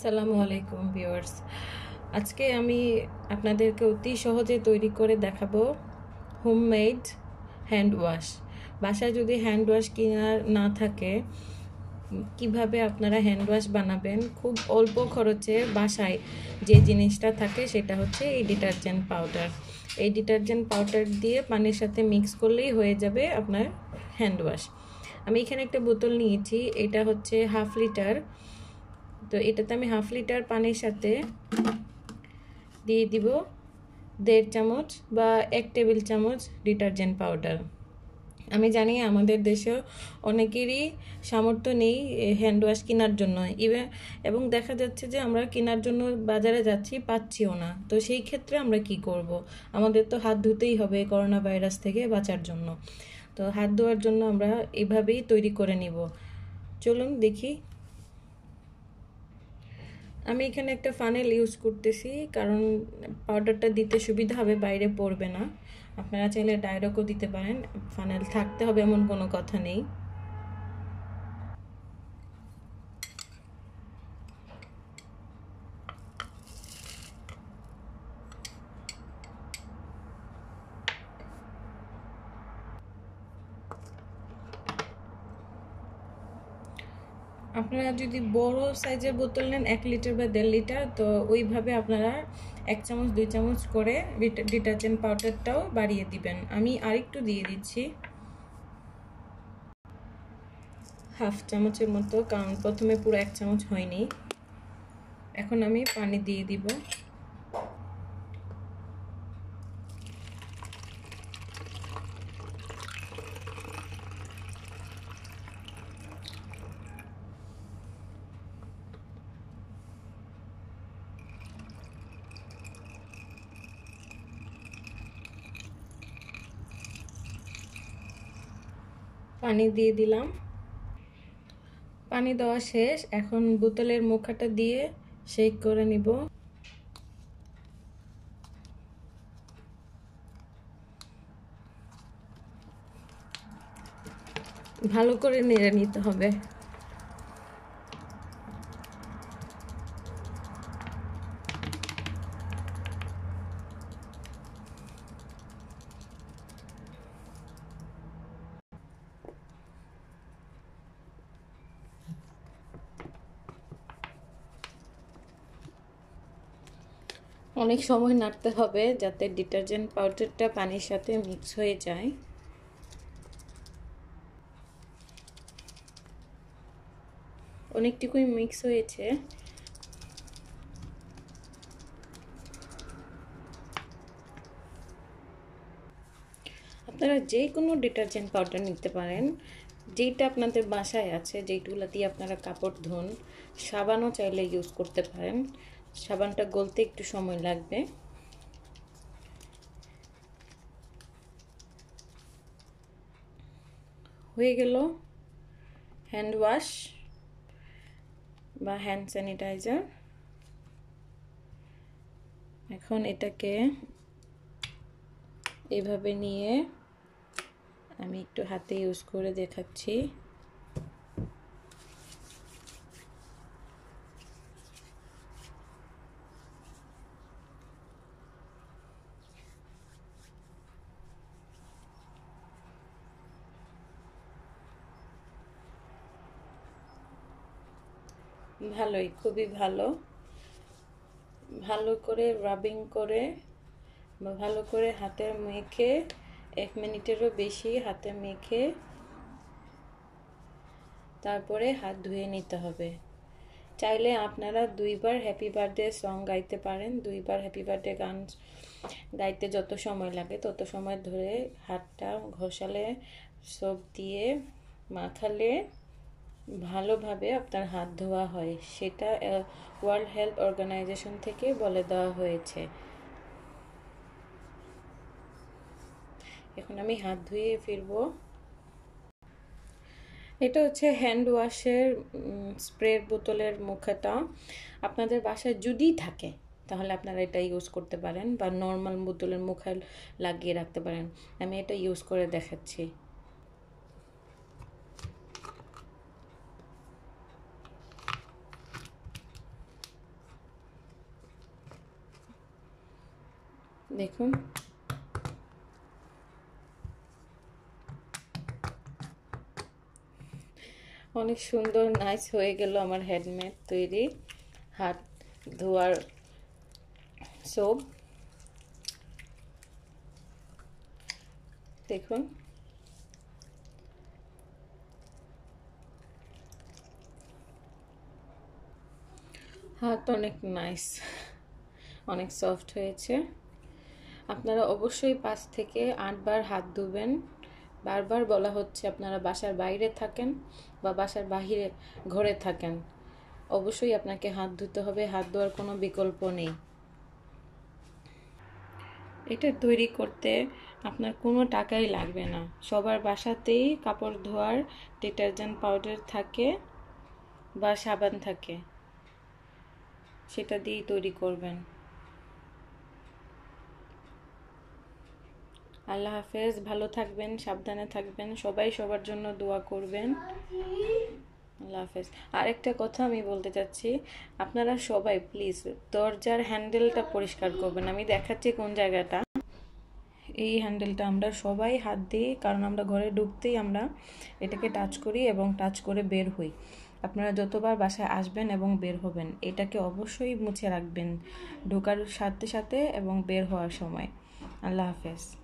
আসসালামু আলাইকুম ভিউয়ার্স। আজকে আমি আপনাদেরকে অতি সহজে তৈরি করে দেখাবো হোমমেড হ্যান্ড ওয়াশ। বাসায় যদি হ্যান্ড ওয়াশ কেনার না থাকে, কীভাবে আপনারা হ্যান্ড ওয়াশ বানাবেন? খুব অল্প খরচে বাসায় যে জিনিসটা থাকে সেটা হচ্ছে এই ডিটারজেন্ট পাউডার। এই ডিটারজেন্ট পাউডার দিয়ে পানির সাথে মিক্স করলেই হয়ে যাবে আপনার হ্যান্ড ওয়াশ। আমি এখানে একটা বোতল নিয়েছি, এটা হচ্ছে হাফ লিটার তো এটাতে আমি হাফ লিটার পানির সাথে দিয়ে দিব দেড় চামচ বা এক টেবিল চামচ ডিটারজেন্ট পাউডার আমি জানি আমাদের দেশেও অনেকেরই সামর্থ্য নেই হ্যান্ড ওয়াশ কেনার জন্য। ইভেন এবং দেখা যাচ্ছে যে আমরা কেনার জন্য বাজারে যাচ্ছি, পাচ্ছিও না। তো সেই ক্ষেত্রে আমরা কি করব। আমাদের তো হাত ধুতেই হবে করোনা ভাইরাস থেকে বাঁচার জন্য। তো হাত ধোয়ার জন্য আমরা এভাবেই তৈরি করে নিব। চলুন দেখি আমি এখানে একটা ফানেল ইউজ করতেছি, কারণ পাউডারটা দিতে সুবিধা হবে, বাইরে পড়বে না। আপনারা চাইলে ডাইরেক্টও দিতে পারেন ফানেল থাকতে হবে এমন কোনো কথা নেই। আপনারা যদি বড় সাইজের বোতল নেন, এক লিটার বা দেড় লিটার, তো ওইভাবে আপনারা এক চামচ, দুই চামচ করে ডিটারজেন্ট পাউডারটাও বাড়িয়ে দিবেন। আমি আরেকটু দিয়ে দিচ্ছি। হাফ চামচের মতো, কারণ প্রথমে পুরো এক চামচ হয়নি। এখন আমি পানি দিয়ে দিব। পানি দিয়ে দিলাম। পানি দেওয়া শেষ। এখন বোতলের মুখাটা দিয়ে শেক করে নিব। ভালো করে নেড়ে নিতে হবে। অনেক সময় নাড়তে হবে যাতে ডিটারজেন্ট পাউডারটা পানির সাথে মিক্স হয়ে যায়। অনেকটুকুই মিক্স হয়েছে। আপনারা যে কোনো ডিটারজেন্ট পাউডার নিতে পারেন। যেইটা আপনাদের বাসায় আছে যেইগুলো দিয়ে আপনারা কাপড় ধুন, সাবানও চাইলে ইউজ করতে পারেন। সাবানটা গলতে একটু সময় লাগবে। হয়ে গেল হ্যান্ড ওয়াশ বা হ্যান্ড স্যানিটাইজার এখন এটাকে এভাবে নিয়ে আমি একটু হাতে ইউজ করে দেখাচ্ছি। ভালোই, খুবই ভালো। ভালো করে রাবিং করে, বা ভালো করে হাতে মেখে, এক মিনিটেরও বেশি হাতে মেখে, তারপরে হাত ধুয়ে নিতে হবে। চাইলে আপনারা দুইবার হ্যাপি বার্থডে সং গাইতে পারেন। দুইবার হ্যাপি বার্থডে গান গাইতে যত সময় লাগে, তত সময় ধরে হাতটা ঘষালে সব দিয়ে মাখালে ভালোভাবে আপনার হাত ধোয়া হয়। সেটা ওয়ার্ল্ড হেলথ অর্গানাইজেশন থেকে বলে দেওয়া হয়েছে। এখন আমি হাত ধুয়ে ফিরবো এটা হচ্ছে হ্যান্ড ওয়াশের স্প্রের বোতলের মুখাটা। আপনাদের বাসায় যদি থাকে, তাহলে আপনারা এটা ইউজ করতে পারেন বা নর্মাল বোতলের মুখে লাগিয়ে রাখতে পারেন। আমি এটা ইউজ করে দেখাচ্ছি। দেখুন। অনেক সুন্দর নাইস হয়ে গেল আমার হ্যান্ডমেড তৈরি হাত ধোয়ার সোপ দেখুন। হাত অনেক নাইস অনেক সফট হয়েছে। আপনারা অবশ্যই পাঁচ থেকে আটবার হাত ধুবেন। বারবার বলা হচ্ছে আপনারা বাসার বাইরে থাকেন বা বাসার বাহিরে ঘরে থাকেন। অবশ্যই আপনাকে হাত ধুতে হবে, হাত ধোয়ার কোনো বিকল্প নেই। এটা তৈরি করতে আপনার কোনো টাকাই লাগবে না। সবার বাসাতেই কাপড় ধোয়ার ডিটারজেন্ট পাউডার থাকে বা সাবান থাকে। সেটা দিয়েই তৈরি করবেন। আল্লাহ হাফেজ, ভালো থাকবেন, সাবধানে থাকবেন, সবাই সবার জন্য দোয়া করবেন। আল্লাহ হাফেজ। আরেকটা কথা আমি বলতে চাচ্ছি, আপনারা সবাই প্লিজ দরজার হ্যান্ডেলটা পরিষ্কার করবেন। আমি দেখাচ্ছি কোন জায়গাটা। এই হ্যান্ডেলটা আমরা সবাই হাত দিই কারণ আমরা ঘরে ঢুকতেই আমরা এটাকে টাচ করি এবং টাচ করে বের হই। আপনারা যতবার বাসায় আসবেন এবং বের হবেন, এটাকে অবশ্যই মুছে রাখবেন ঢোকার সাথে সাথে এবং বের হওয়ার সময়। আল্লাহ হাফেজ।